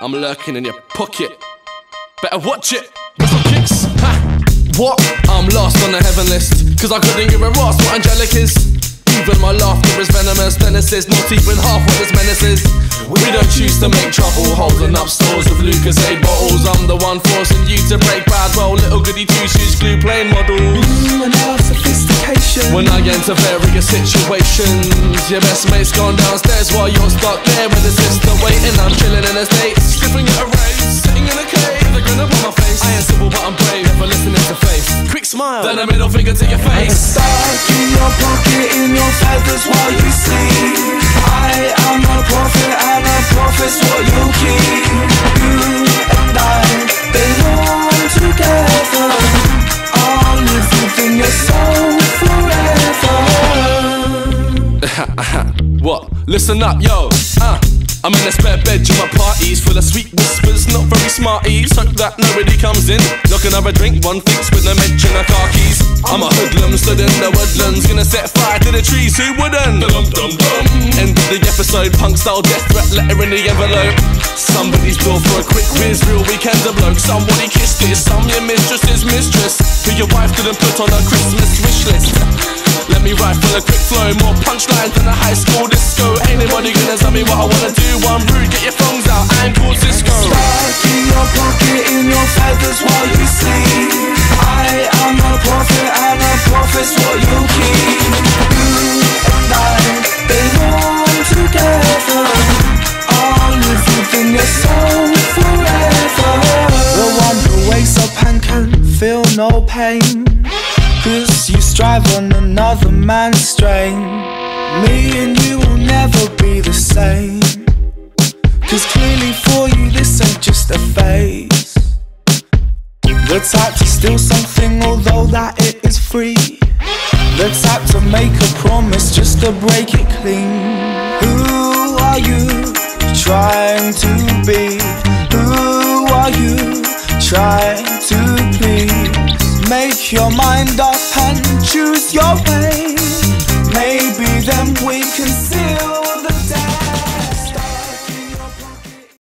I'm lurking in your pocket. Better watch it. Rizzle Kicks. Ha. What? I'm lost on the heaven list. Cause I couldn't give a Ross what angelic is. Even my laughter is venomous. Menaces, not even half what this menace is. We don't choose to make trouble. Holding up stores with Lucas A bottles. I'm the one forcing you to break bad. Well, little goody two shoes glue plain model. Ooh, and our sophistication. When I enter various situations, your best mate's gone downstairs while you're stuck there with the sister waiting. I'm chilling in the states, smile, then a middle finger to your face. Stuck in your pocket, in your feathers while you sleep. I am a prophet, and a prophet's what you keep. You and I belong together. I'll live within your soul forever. What? Listen up, yo. Uh. I'm in a spare bedroom at parties full of sweet whispers, not very smarties. Hope that nobody comes in. Knock another drink, one thinks with no mention of car keys. I'm a hoodlum, stood in the woodlands, gonna set fire to the trees. Who wouldn't? Dum dum dum. End of the episode, punk style death threat letter in the envelope. Somebody's door for a quick whiz, real weekend a bloke. Somebody kissed it, some your mistress's mistress, who your wife didn't put on her Christmas wish list. Let me rifle a quick flow, more punchlines than a high school disco. Ain't nobody gonna tell me what I wanna do. One rude, get your phones out, I ain't called Sisqo. Stuck in your pocket, in your feathers while you sleep. I am a prophet, and a prophet's what you keep. You and I belong together. I'll live within your soul forever. The one who wakes up and can feel no pain. Cause you strive on another man's strain. Me and you will never be the same. Cause clearly for you this ain't just a phase The type to steal something although that it is free The type to make a promise just to break it clean Who are you trying to be? Who are you trying? Your mind up and choose your way Maybe then we can